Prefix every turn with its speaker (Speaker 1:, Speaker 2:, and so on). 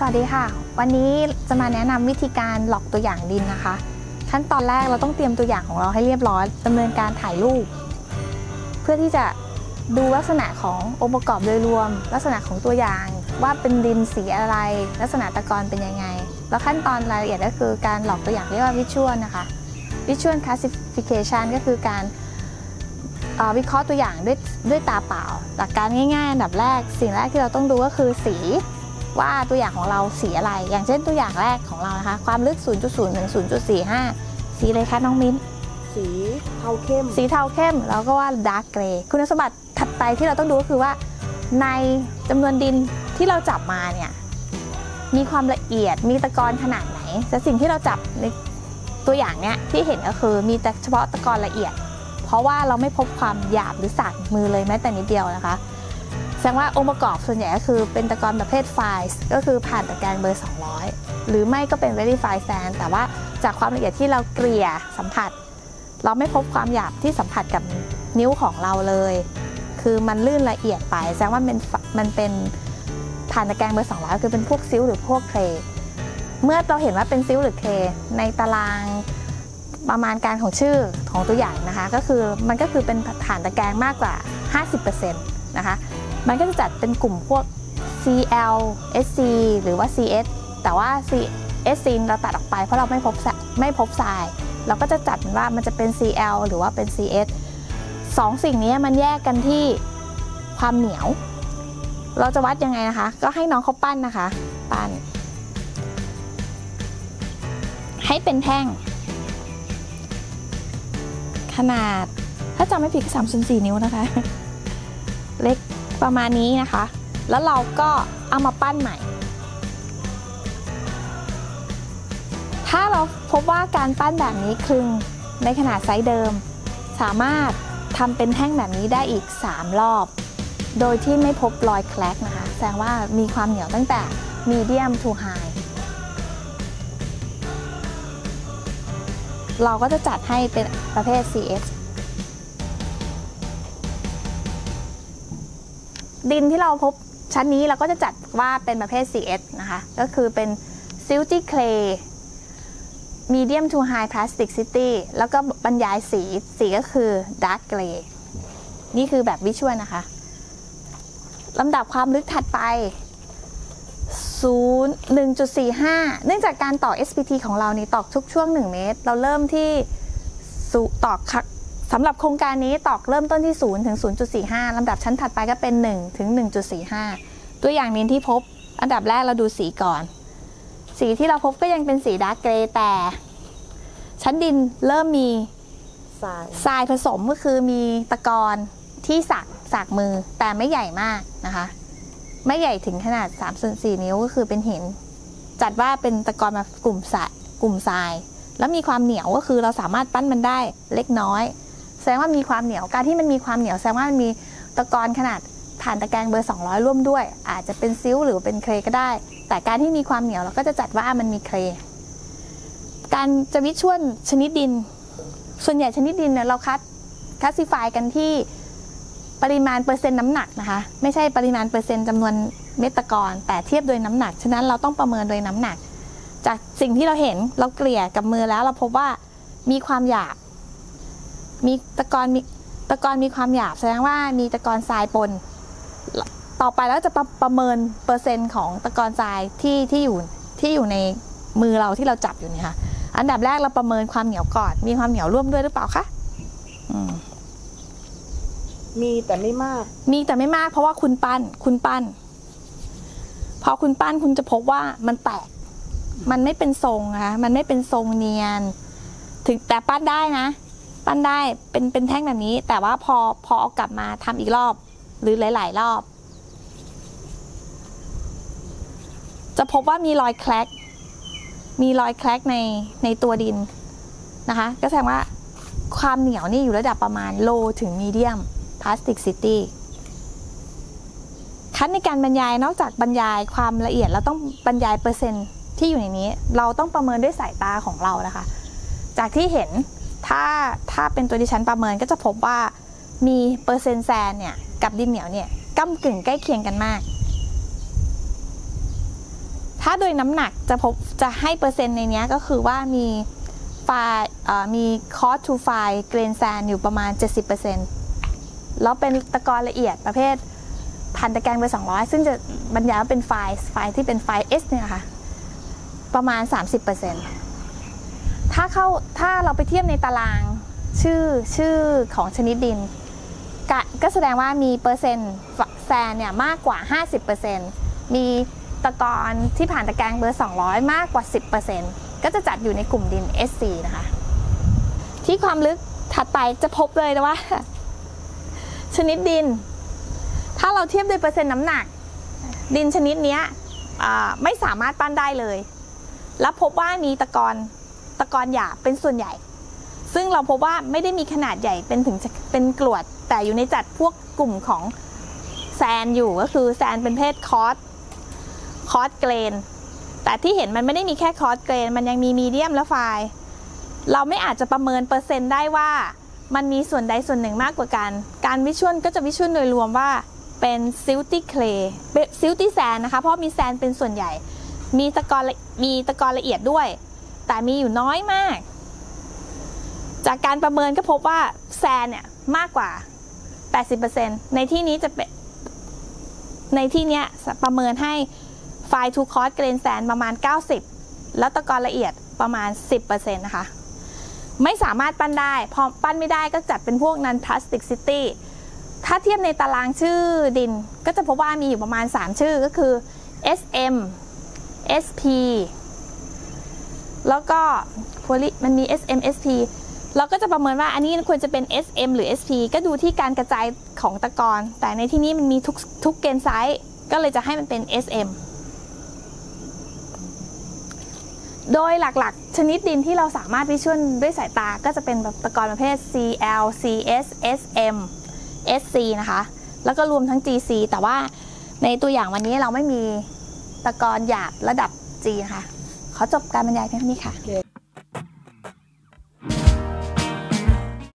Speaker 1: สวัสดีค่ะ วันนี้จะมาแนะนำวิธีการ log ตัวอย่างดินนะคะ ขั้นตอนแรกเราต้องเตรียมตัวอย่างของเราให้เรียบร้อยดำเนินการถ่ายรูป เพื่อที่จะดูลักษณะขององค์ประกอบโดยรวม ลักษณะของตัวอย่างว่าเป็นดินสีอะไร ลักษณะตะกอนเป็นยังไง แล้วขั้นตอนรายละเอียดก็คือการ log ตัวอย่างเรียกว่า visual นะคะ visual classification ก็คือการวิเคราะห์ตัวอย่างด้วยด้วยตาเปล่า หลักการง่ายๆ อันดับแรก สิ่งแรกที่เราต้องดูก็คือสี ว่าตัวอย่างของเราสีอะไร อย่างเช่นตัวอย่างแรกของเรานะคะ ความลึก 0.0ถึง0.45 สีเลยคะน้องมิ้น
Speaker 2: สีเทาเข้ม
Speaker 1: สีเทาเข้มแล้วก็ว่า dark gray คุณสมบัติถัดไปที่เราต้องดูก็คือว่า ในจำนวนดินที่เราจับมาเนี่ยมีความละเอียดมีตะกอนขนาดไหน แต่สิ่งที่เราจับในตัวอย่างเนี้ยที่เห็นก็คือมีแต่เฉพาะตะกอนละเอียด เพราะว่าเราไม่พบความหยาบหรือสากมือเลยแม้แต่นิดเดียวนะคะ แสดงว่าองค์ประกอบส่วนใหญ่ก็คือเป็นตะกอนประเภทไฟล์ก็คือผ่านตะแกรงเบอร์ 200 หรือไม่ก็เป็น verify sand แต่ว่าจากความละเอียดที่เราเกลี่ยสัมผัส เราไม่พบความหยาบที่สัมผัสกับนิ้วของเราเลย คือมันลื่นละเอียดไป แสดงว่ามันมันเป็นผ่านตะแกรงเบอร์ 200 คือเป็นพวกซิลหรือพวกเคลย์เมื่อเราเห็นว่าเป็นซิลหรือเคลย์ในตารางประมาณการของชื่อของตัวอย่างนะคะ ก็คือมันก็คือเป็นฐานตะแกรงมากกว่า 50%นะคะ มันก็จะจัดเป็นกลุ่มพวก CL SC หรือว่า CS แต่ว่า CSC เราตัดออกไปเพราะเราไม่พบไม่พบทราย เราก็จะจัดว่ามันจะเป็น CL หรือว่าเป็น CS สองสิ่งนี้มันแยกกันที่ความเหนียว เราจะวัดยังไงนะคะ ก็ให้น้องเขาปั้นนะคะ ปั้น ให้เป็นแท่ง ขนาดถ้าจำไม่ผิดก็สามส่วนสี่นิ้วนะคะ เล็ก ประมาณนี้นะคะ แล้วเราก็เอามาปั้นใหม่ ถ้าเราพบว่าการปั้นแบบนี้คลึงในขนาดไซส์เดิม สามารถทำเป็นแท่งแบบนี้ได้อีก 3 รอบ โดยที่ไม่พบรอยแคลกนะคะ แสดงว่ามีความเหนียวตั้งแต่ medium to high เราก็จะจัดให้เป็นประเภท CS ดินที่เราพบชั้นนี้เราก็จะจัดว่าเป็นประเภท CS นะคะ ก็คือเป็น silty clay medium to high plasticity แล้วก็บรรยายสี สีก็คือ dark gray นี่คือแบบ visual นะคะลำดับความลึกถัดไป 0 1.45 เนื่องจากการต่อ SPT ของเรานี่ตอกทุกช่วง 1 เมตร เราเริ่มที่ตอกค่ะ สำหรับโครงการนี้ตอกเริ่มต้นที่ 0 ถึง 0.45 ลำดับชั้นถัดไปก็เป็น 1 ถึง 1.45 ตัวอย่างนี้ที่พบ อันดับแรกเราดูสีก่อน สีที่เราพบก็ยังเป็นสี dark gray แต่ ชั้นดินเริ่มมี
Speaker 2: ทราย
Speaker 1: ทรายผสมก็คือมีตะกอนที่สักสักมือแต่ไม่ใหญ่มากนะคะ ไม่ใหญ่ถึงขนาด3ส่วน4นิ้วก็คือเป็นหิน จัดว่าเป็นตะกอนมากลุ่มสะกลุ่มทราย แล้วมีความเหนียวก็คือเราสามารถปั้นมันได้เล็กน้อย แสดงว่ามีความเหนียวการที่มันมีความเหนียวแสดงว่ามันมีตะกอนขนาดผ่านตะแกรงเบอร์ 200 ร่วมด้วย อาจจะเป็นซิลหรือเป็นเคลก็ได้ แต่การที่มีความเหนียวเราก็จะจัดว่ามันมีเคลการจะวิชวลชนิดดิน ส่วนใหญ่ชนิดดินเนี่ยเราคัดคลาสสิฟายกันที่ปริมาณเปอร์เซ็นต์น้ำหนักนะคะ ไม่ใช่ปริมาณเปอร์เซ็นต์จำนวนเม็ดตะกอนแต่เทียบโดยน้ำหนัก ฉะนั้นเราต้องประเมินโดยน้ำหนัก จากสิ่งที่เราเห็นเราเกลี่ยกับมือแล้วเราพบว่ามีความหยาบ มีตะกอนมีตะกอนมีความหยาบแสดงว่ามีตะกอนทรายปน ต่อไปแล้วจะประประเมินเปอร์เซ็นต์ของตะกอนทรายที่ที่อยู่ที่อยู่ในมือเราที่เราจับอยู่เนี่ยค่ะ อันดับแรกเราประเมินความเหนียวก่อน มีความเหนียวร่วมด้วยหรือเปล่าคะอืม
Speaker 2: มีแต่ไม่มาก
Speaker 1: มีแต่ไม่มากเพราะว่าคุณปั้น คุณปั้น พอคุณปั้นคุณจะพบว่ามันแตก มันไม่เป็นทรงนะคะมันไม่เป็นทรงเนียน ถึงแต่ปั้นได้นะ ปั้นได้เป็นเป็นแท่งแบบนี้ แต่ว่าพอพอเอากลับมาทำอีกรอบ หรือหลาย ๆ รอบ จะพบว่ามีรอยแคลกมีรอยแคลกในในตัวดินนะคะ ก็แสดงว่าความเหนียวนี่อยู่ระดับประมาณ low ถึง medium plastic city คัดในการบรรยายนอกจากบรรยายความละเอียดเราต้องบรรยายเปอร์เซ็นต์ที่อยู่ในนี้ เราต้องประเมินด้วยสายตาของเรานะคะ จากที่เห็น ถ้าถ้าเป็นตัวดิฉันประเมินก็จะพบว่ามีเปอร์เซ็นต์แซนเนี่ยกับดินเหนียวเนี่ยก้ากึ่งใกล้เคียงกันมาก ถ้าโดยน้ำหนักจะพบจะให้เปอร์เซ็นต์ในนี้ก็คือว่ามีไฟล์เอ่อมี cost to file grain sand อยู่ประมาณ 70%แล้วเป็นตะกอนละเอียดประเภทพันตะแกรงเบอร์200 ซึ่งจะบรรยายว่าเป็นไฟล์ไฟล์ที่เป็นไฟล์ S เนี่ยค่ะ ประมาณ 30% ถ้าเข้าถ้าเราไปเทียบในตารางชื่อชื่อของชนิดดินกก็แสดงว่ามีเปอร์เซ็นต์แซนเนี่ยมากกว่า 50%มีตะกอนที่ผ่านตะแกรงเบอร์ 200 มากกว่า 10%ก็จะจัดอยู่ในกลุ่มดิน SC นะคะ ที่ความลึกถัดไปจะพบเลยนะว่า ชนิดดิน ถ้าเราเทียบโดยเปอร์เซ็นต์น้ำหนัก ดินชนิดเนี้ยไม่สามารถปั้นได้เลย แล้วพบว่ามีตะกอน ตะกอนหยาบเป็นส่วนใหญ่ ซึ่งเราพบว่าไม่ได้มีขนาดใหญ่เป็นถึงเป็นกรวด แต่อยู่ในจัดพวกกลุ่มของ sand อยู่ก็คือ sand เป็นเพศ coarse coarse grain แต่ที่เห็นมันไม่ได้มีแค่ coarse grain มันยังมี medium และ fine เราไม่อาจจะประเมินเปอร์เซ็นต์ได้ว่ามันมีส่วนใดส่วนหนึ่งมากกว่ากัน การ visual ก็จะ visual โดยรวมว่าเป็น silty clay silty sand นะคะ เพราะมี sand เป็นส่วนใหญ่ มีตะกอนมีตะกอนละเอียดด้วย แต่มีอยู่น้อยมาก จากการประเมินก็พบว่า sand เนี่ยมากกว่า 80%ในที่นี้จะเป็นในที่เนี้ยประเมินให้ fine to coarse grain sand ประมาณ 90 แล้วตะกอนละเอียดประมาณ 10%นะคะ ไม่สามารถปั้นได้ พอปั้นไม่ได้ก็จัดเป็นพวก non-plasticity ถ้าเทียบในตารางชื่อดินก็จะพบว่ามีอยู่ประมาณ 3 ชื่อก็คือ SM SP แล้วก็มันมี SM SP เราก็จะประเมินว่าอันนี้ควรจะเป็น SM หรือ SP ก็ดูที่การกระจายของตะกอนแต่ในที่นี้มันมีทุกทุก grain size ก็เลยจะให้มันเป็น SM โดยหลักๆ ชนิดดินที่เราสามารถวิชวลด้วยสายตาก็จะเป็นแบบตะกอนประเภท CL CS SM SC นะคะ แล้วก็รวมทั้ง GC แต่ว่าในตัวอย่างวันนี้เราไม่มีตะกอนหยาบระดับ G นะคะ ขอจบการบรรยายเพียงเท่านี้ค่ะ